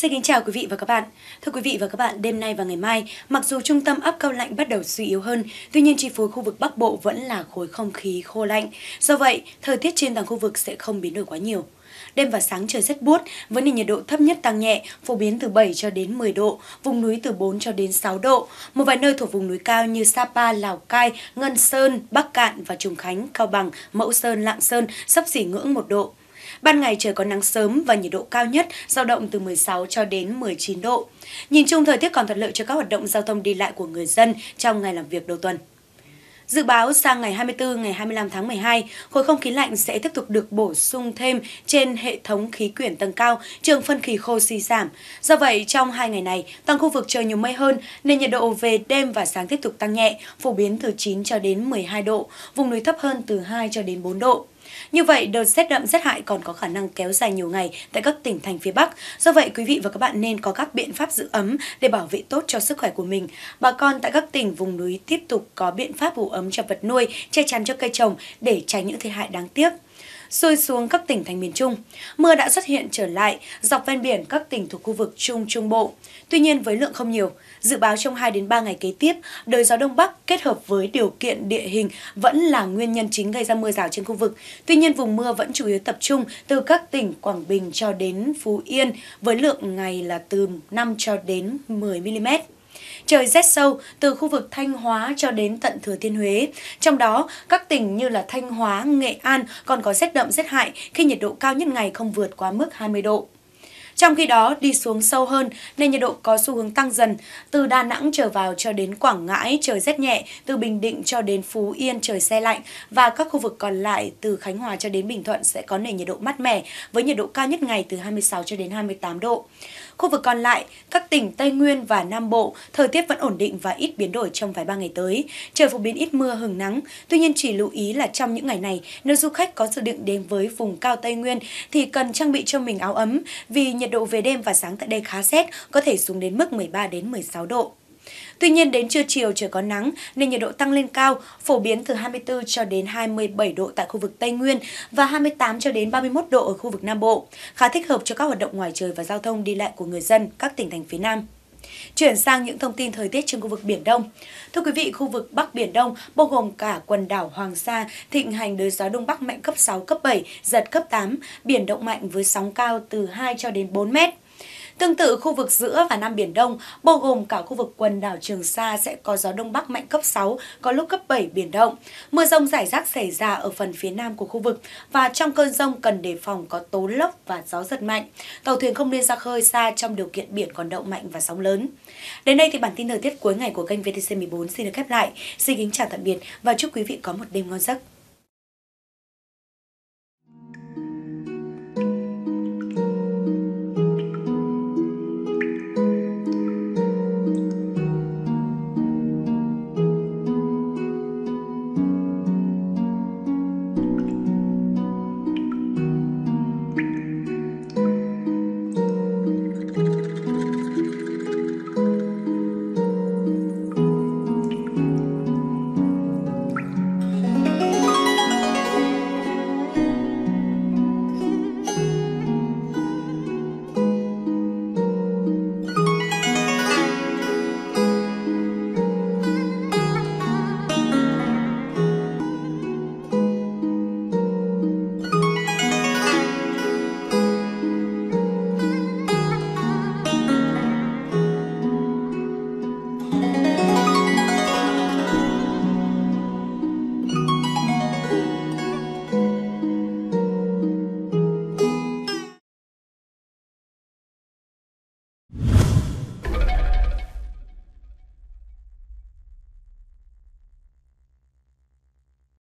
Xin kính chào quý vị và các bạn. Thưa quý vị và các bạn, đêm nay và ngày mai, mặc dù trung tâm áp cao lạnh bắt đầu suy yếu hơn, tuy nhiên chi phối khu vực Bắc Bộ vẫn là khối không khí khô lạnh. Do vậy, thời tiết trên toàn khu vực sẽ không biến đổi quá nhiều. Đêm và sáng trời rất buốt, với nền nhiệt độ thấp nhất tăng nhẹ, phổ biến từ 7 cho đến 10 độ, vùng núi từ 4 cho đến 6 độ. Một vài nơi thuộc vùng núi cao như Sapa, Lào Cai, Ngân Sơn, Bắc Cạn và Trùng Khánh, Cao Bằng, Mẫu Sơn, Lạng Sơn sắp xỉ ngưỡng 1 độ. Ban ngày trời có nắng sớm và nhiệt độ cao nhất dao động từ 16 cho đến 19 độ. Nhìn chung thời tiết còn thuận lợi cho các hoạt động giao thông đi lại của người dân trong ngày làm việc đầu tuần. Dự báo sang ngày 24, ngày 25 tháng 12, khối không khí lạnh sẽ tiếp tục được bổ sung thêm trên hệ thống khí quyển tầng cao, trường phân khí khô suy giảm. Do vậy, trong hai ngày này, toàn khu vực trời nhiều mây hơn, nên nhiệt độ về đêm và sáng tiếp tục tăng nhẹ, phổ biến từ 9 cho đến 12 độ, vùng núi thấp hơn từ 2 cho đến 4 độ. Như vậy, đợt rét đậm rét hại còn có khả năng kéo dài nhiều ngày tại các tỉnh thành phía Bắc. Do vậy, quý vị và các bạn nên có các biện pháp giữ ấm để bảo vệ tốt cho sức khỏe của mình. Bà con tại các tỉnh vùng núi tiếp tục có biện pháp ủ ấm cho vật nuôi, che chắn cho cây trồng để tránh những thiệt hại đáng tiếc xuôi xuống các tỉnh thành miền Trung. Mưa đã xuất hiện trở lại dọc ven biển các tỉnh thuộc khu vực Trung Trung Bộ. Tuy nhiên với lượng không nhiều, dự báo trong 2 đến 3 ngày kế tiếp, đời gió đông bắc kết hợp với điều kiện địa hình vẫn là nguyên nhân chính gây ra mưa rào trên khu vực. Tuy nhiên vùng mưa vẫn chủ yếu tập trung từ các tỉnh Quảng Bình cho đến Phú Yên với lượng ngày là từ 5 cho đến 10 mm. Trời rét sâu từ khu vực Thanh Hóa cho đến tận Thừa Thiên Huế. Trong đó, các tỉnh như là Thanh Hóa, Nghệ An còn có rét đậm rét hại khi nhiệt độ cao nhất ngày không vượt quá mức 20 độ. Trong khi đó, đi xuống sâu hơn nên nhiệt độ có xu hướng tăng dần. Từ Đà Nẵng trở vào cho đến Quảng Ngãi trời rét nhẹ, từ Bình Định cho đến Phú Yên trời xe lạnh và các khu vực còn lại từ Khánh Hòa cho đến Bình Thuận sẽ có nền nhiệt độ mát mẻ với nhiệt độ cao nhất ngày từ 26 cho đến 28 độ. Khu vực còn lại, các tỉnh Tây Nguyên và Nam Bộ, thời tiết vẫn ổn định và ít biến đổi trong vài ba ngày tới. Trời phổ biến ít mưa hừng nắng. Tuy nhiên chỉ lưu ý là trong những ngày này, nếu du khách có dự định đến với vùng cao Tây Nguyên thì cần trang bị cho mình áo ấm vì nhiệt độ về đêm và sáng tại đây khá rét, có thể xuống đến mức 13 đến 16 độ. Tuy nhiên đến trưa chiều trời có nắng nên nhiệt độ tăng lên cao, phổ biến từ 24 cho đến 27 độ tại khu vực Tây Nguyên và 28 cho đến 31 độ ở khu vực Nam Bộ, khá thích hợp cho các hoạt động ngoài trời và giao thông đi lại của người dân các tỉnh thành phía Nam. Chuyển sang những thông tin thời tiết trên khu vực Biển Đông. Thưa quý vị, khu vực Bắc Biển Đông bao gồm cả quần đảo Hoàng Sa thịnh hành đới gió Đông Bắc mạnh cấp 6, cấp 7, giật cấp 8, biển động mạnh với sóng cao từ 2 cho đến 4 mét. Tương tự khu vực giữa và Nam Biển Đông, bao gồm cả khu vực quần đảo Trường Sa sẽ có gió Đông Bắc mạnh cấp 6, có lúc cấp 7 biển động. Mưa rông rải rác xảy ra ở phần phía nam của khu vực và trong cơn rông cần đề phòng có tố lốc và gió giật mạnh. Tàu thuyền không nên ra khơi xa trong điều kiện biển còn động mạnh và sóng lớn. Đến đây thì bản tin thời tiết cuối ngày của kênh VTC14 xin được khép lại. Xin kính chào tạm biệt và chúc quý vị có một đêm ngon giấc.